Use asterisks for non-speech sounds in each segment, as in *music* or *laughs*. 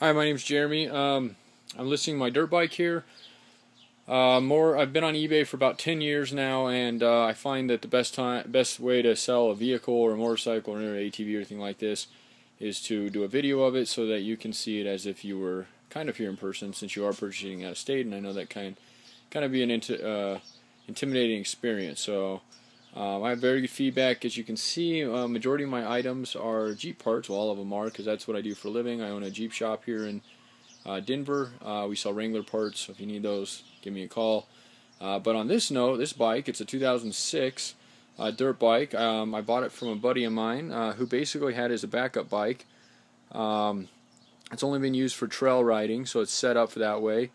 Hi, my name's Jeremy. Um, I'm listing my dirt bike here. Uh, more, I've been on eBay for about 10 years now, and uh, I find that the best time, best way to sell a vehicle or a motorcycle or an ATV or anything like this is to do a video of it so that you can see it as if you were kind of here in person, since you are purchasing out of state, and I know that can kind of be an uh, intimidating experience. So. Um, I have very good feedback. As you can see, uh, majority of my items are Jeep parts. Well, all of them are because that's what I do for a living. I own a Jeep shop here in uh, Denver. Uh, we sell Wrangler parts, so if you need those, give me a call. Uh, but on this note, this bike, it's a 2006 uh, dirt bike. Um, I bought it from a buddy of mine uh, who basically had it as a backup bike. Um, it's only been used for trail riding, so it's set up for that way.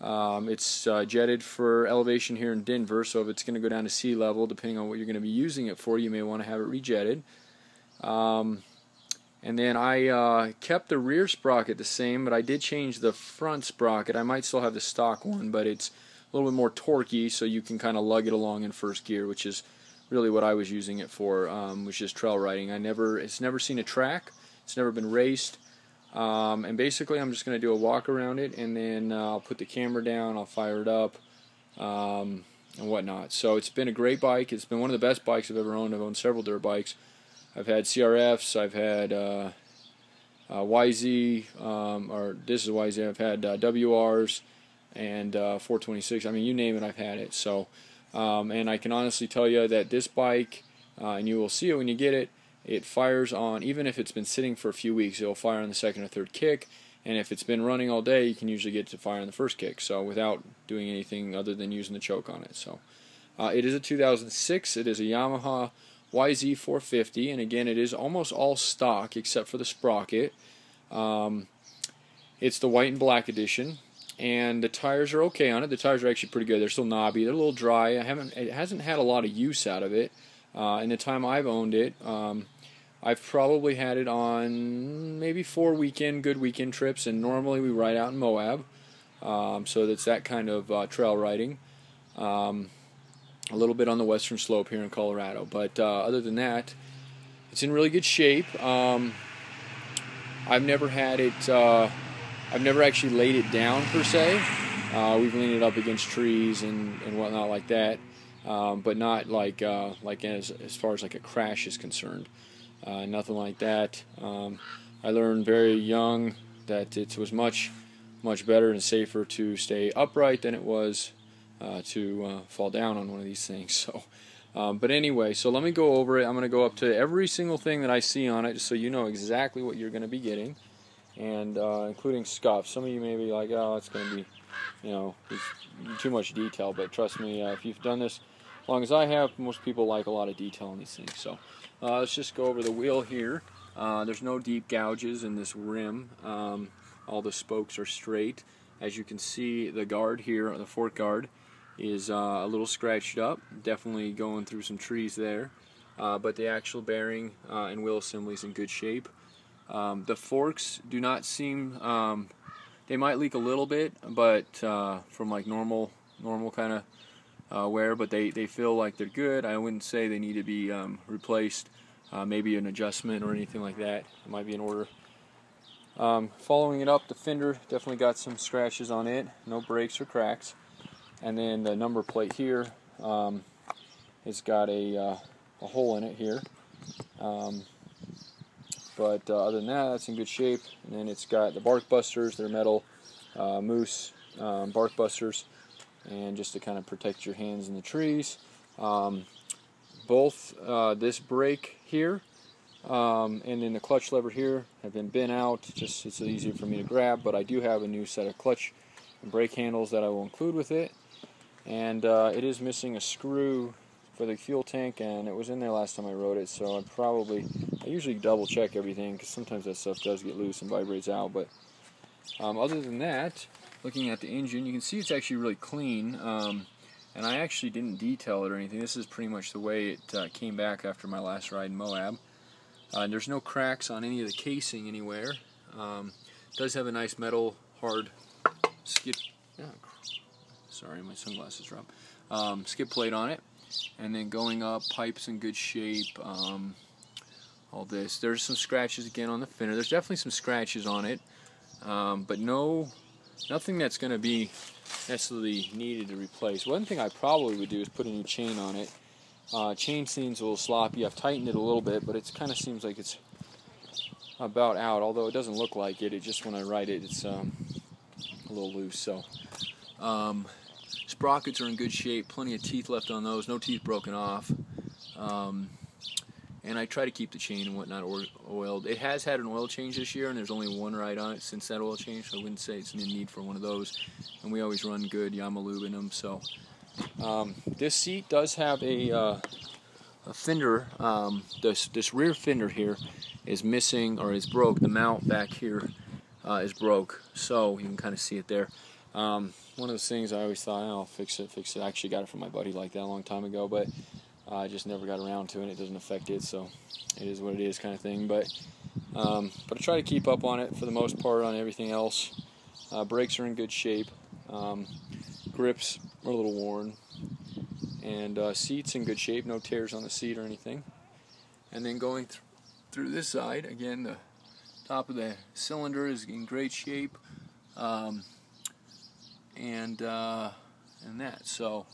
Um, it's uh, jetted for elevation here in Denver, so if it's going to go down to sea level, depending on what you're going to be using it for, you may want to have it rejetted. Um, and then I uh, kept the rear sprocket the same, but I did change the front sprocket. I might still have the stock one, but it's a little bit more torquey, so you can kind of lug it along in first gear, which is really what I was using it for, um, which is trail riding. I never, it's never seen a track, it's never been raced. Um, and basically I'm just going to do a walk around it and then uh, I'll put the camera down, I'll fire it up um, and whatnot. So it's been a great bike. It's been one of the best bikes I've ever owned. I've owned several dirt bikes. I've had CRFs, I've had uh, uh, YZ, um, or this is YZ, I've had uh, WRs and uh, 426. I mean, you name it, I've had it. So, um, and I can honestly tell you that this bike, uh, and you will see it when you get it, it fires on, even if it's been sitting for a few weeks, it'll fire on the second or third kick. And if it's been running all day, you can usually get it to fire on the first kick. So without doing anything other than using the choke on it. So uh, it is a 2006. It is a Yamaha YZ450, and again, it is almost all stock except for the sprocket. Um, it's the white and black edition, and the tires are okay on it. The tires are actually pretty good. They're still knobby. They're a little dry. I haven't. It hasn't had a lot of use out of it uh, in the time I've owned it. Um, I've probably had it on maybe four weekend, good weekend trips, and normally we ride out in Moab. Um, so that's that kind of uh, trail riding. Um, a little bit on the western slope here in Colorado. But uh, other than that, it's in really good shape. Um, I've never had it, uh, I've never actually laid it down per se. Uh, we've leaned it up against trees and, and whatnot like that. Um, but not like uh, like as, as far as like a crash is concerned. Uh, nothing like that. Um, I learned very young that it was much, much better and safer to stay upright than it was uh, to uh, fall down on one of these things. *laughs* So, um, but anyway, so let me go over it. I'm going to go up to every single thing that I see on it, so you know exactly what you're going to be getting, and uh, including scuffs. Some of you may be like, "Oh, it's going to be, you know, too much detail," but trust me, uh, if you've done this long as I have, most people like a lot of detail on these things. So. Uh, let's just go over the wheel here. Uh, there's no deep gouges in this rim. Um, all the spokes are straight. As you can see, the guard here, the fork guard, is uh, a little scratched up. Definitely going through some trees there. Uh, but the actual bearing uh, and wheel assembly is in good shape. Um, the forks do not seem, um, they might leak a little bit, but uh, from like normal, normal kind of uh, wear, but they, they feel like they're good. I wouldn't say they need to be um, replaced. Uh, maybe an adjustment or anything like that. It might be in order. Um, following it up, the fender definitely got some scratches on it. No breaks or cracks. And then the number plate here, um, it's got a, uh, a hole in it here. Um, but uh, other than that, that's in good shape. And then it's got the bark busters. They're metal uh, moose um, bark busters and just to kind of protect your hands in the trees. Um, both uh, this brake here um, and then the clutch lever here have been bent out. Just it's easier for me to grab, but I do have a new set of clutch and brake handles that I will include with it. And uh, it is missing a screw for the fuel tank, and it was in there last time I rode it. So I probably I usually double check everything because sometimes that stuff does get loose and vibrates out. But um, other than that, looking at the engine, you can see it's actually really clean. Um, and I actually didn't detail it or anything. This is pretty much the way it uh, came back after my last ride in Moab. Uh, there's no cracks on any of the casing anywhere. Um, does have a nice metal hard skid. Oh, sorry, my sunglasses dropped. Um, plate on it, and then going up, pipes in good shape. Um, all this. There's some scratches again on the fender. There's definitely some scratches on it. um, but no, nothing that's going to be necessarily needed to replace. One thing I probably would do is put a new chain on it. Uh, chain seems a little sloppy. I've tightened it a little bit, but it kind of seems like it's about out. Although it doesn't look like it. It just when I ride it, it's um, a little loose. So um, sprockets are in good shape. Plenty of teeth left on those. No teeth broken off. Um, and I try to keep the chain and whatnot oiled. It has had an oil change this year, and there's only one ride on it since that oil change, so I wouldn't say it's in need for one of those. And we always run good Yamalube in them. So um, this seat does have a, uh, a fender. Um, this this rear fender here is missing or is broke. The mount back here uh, is broke, so you can kind of see it there. Um, one of those things I always thought, oh, I'll fix it, fix it. I actually got it from my buddy like that a long time ago, but I just never got around to it. It doesn't affect it, so it is what it is, kind of thing. But um, but I try to keep up on it for the most part on everything else. Uh, brakes are in good shape. Um, grips are a little worn, and uh, seats in good shape. No tears on the seat or anything. And then going th- through this side again, the top of the cylinder is in great shape, um, and uh, and that so.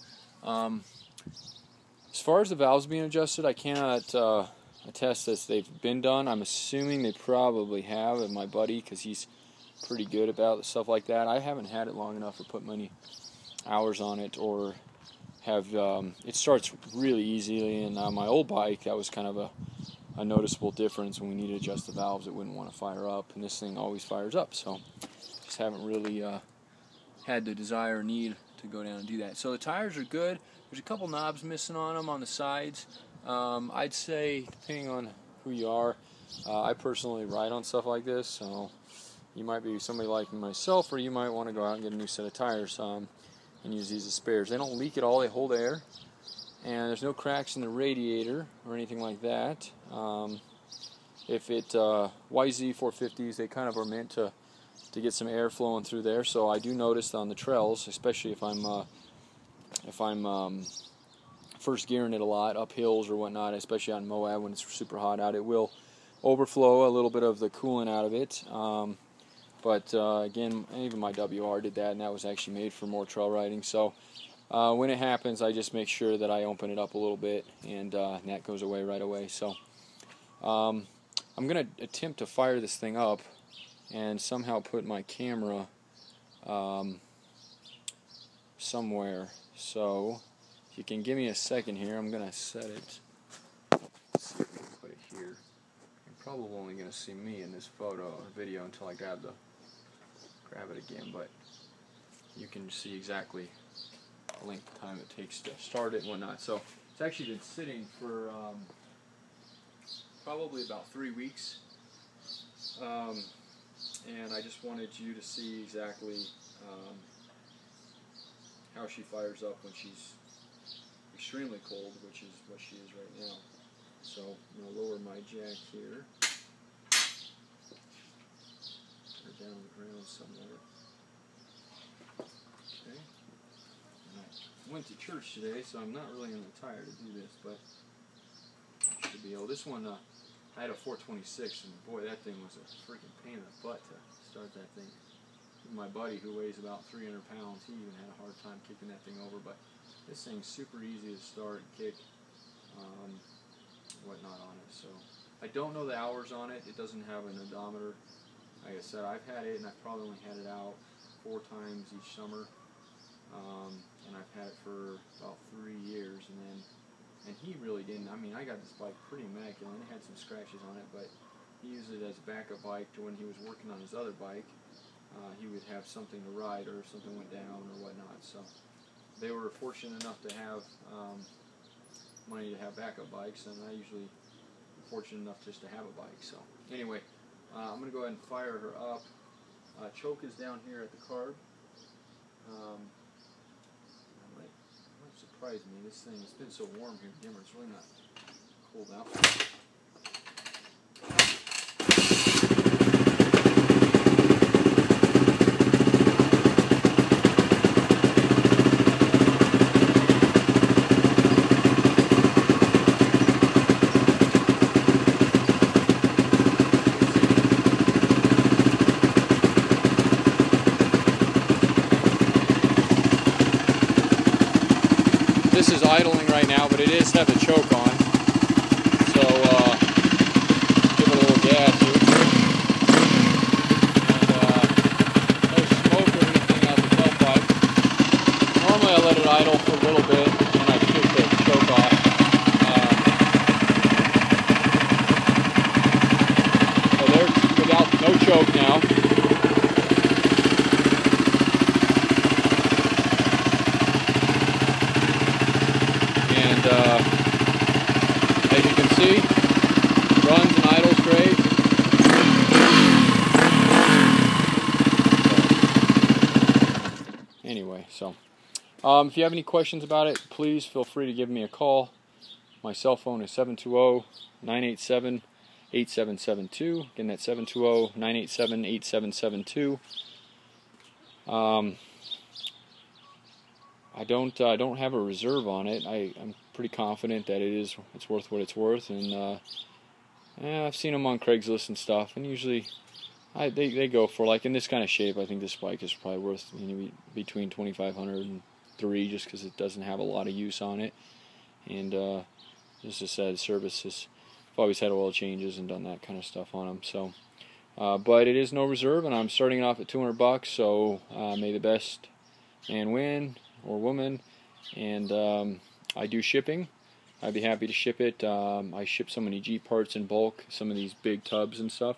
As far as the valves being adjusted, I cannot uh, attest that they've been done. I'm assuming they probably have, and my buddy, because he's pretty good about stuff like that. I haven't had it long enough to put many hours on it or have. Um, it starts really easily, and uh, my old bike, that was kind of a, a noticeable difference when we need to adjust the valves. It wouldn't want to fire up, and this thing always fires up. So just haven't really uh, had the desire or need to go down and do that. So the tires are good. There's a couple knobs missing on them on the sides. Um, I'd say, depending on who you are, uh, I personally ride on stuff like this, so you might be somebody like myself, or you might want to go out and get a new set of tires um, and use these as spares. They don't leak at all; they hold air, and there's no cracks in the radiator or anything like that. Um, if it uh, YZ 450s, they kind of are meant to to get some air flowing through there. So I do notice on the trails, especially if I'm uh, if I'm um, first gearing it a lot up hills or whatnot, especially on Moab when it's super hot out, it will overflow a little bit of the coolant out of it. Um, but uh, again, even my WR did that, and that was actually made for more trail riding. So uh, when it happens, I just make sure that I open it up a little bit, and, uh, and that goes away right away. So um, I'm going to attempt to fire this thing up and somehow put my camera um, somewhere. So if you can give me a second here, I'm going to set it. put it here. You're probably only going to see me in this photo or video until I grab the grab it again, but you can see exactly the length of time it takes to start it and whatnot. So it's actually been sitting for um, probably about three weeks. Um, and I just wanted you to see exactly um, how she fires up when she's extremely cold, which is what she is right now. So I'm going to lower my jack here. Her down the ground somewhere. Okay. I went to church today, so I'm not really in the tire to do this, but should be able. This one, uh, I had a 426, and boy, that thing was a freaking pain in the butt to start that thing. My buddy, who weighs about 300 pounds, he even had a hard time kicking that thing over, but this thing's super easy to start and kick, um, whatnot on it. So I don't know the hours on it. It doesn't have an odometer. Like I said, I've had it, and I've probably only had it out four times each summer, um, and I've had it for about three years, and then and he really didn't. I mean, I got this bike pretty immaculate. It had some scratches on it, but he used it as a backup bike to when he was working on his other bike. Uh, he would have something to ride or something went down or whatnot. So they were fortunate enough to have um, money to have backup bikes, and I usually fortunate enough just to have a bike. So anyway, uh, I'm going to go ahead and fire her up. Uh, choke is down here at the carb. Um, might, might surprise me. This thing, it's been so warm here in Denver, it's really not cold out. Is idling right now, but it is have a choke on. So uh, give it a little gas here. And uh, no smoke or anything out the tailpipe. Normally I let it idle for a little bit and I kick the choke off. Uh, so there's without no choke now. And uh, as you can see, runs and idles great. Anyway, so um, if you have any questions about it, please feel free to give me a call. My cell phone is 720 987 8772. Again, that's 720 987 8772. Um, I don't uh, I don't have a reserve on it. I, I'm pretty confident that it is it's worth what it's worth, and uh, I've seen them on Craigslist and stuff, and usually I, they they go for like in this kind of shape. I think this bike is probably worth you know, between 2,500 and three, just because it doesn't have a lot of use on it, and uh, just a sad services. I've always had oil changes and done that kind of stuff on them, so. Uh, but it is no reserve, and I'm starting it off at 200 bucks. So uh, may the best man win or woman, and um, I do shipping. I'd be happy to ship it. Um, I ship so many Jeep parts in bulk, some of these big tubs and stuff,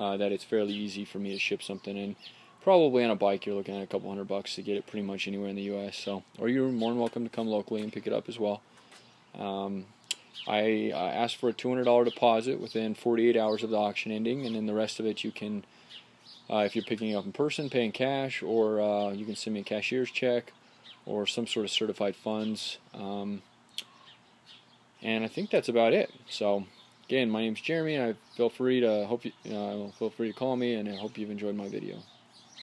uh, that it's fairly easy for me to ship something in. Probably on a bike, you're looking at a couple hundred bucks to get it pretty much anywhere in the U.S. So, or you're more than welcome to come locally and pick it up as well. Um, I, I asked for a $200 deposit within 48 hours of the auction ending, and then the rest of it you can, uh, if you're picking it up in person, pay in cash, or uh, you can send me a cashier's check or some sort of certified funds. Um, and I think that's about it. So, again, my name's Jeremy. I feel free to hope you uh, feel free to call me, and I hope you've enjoyed my video.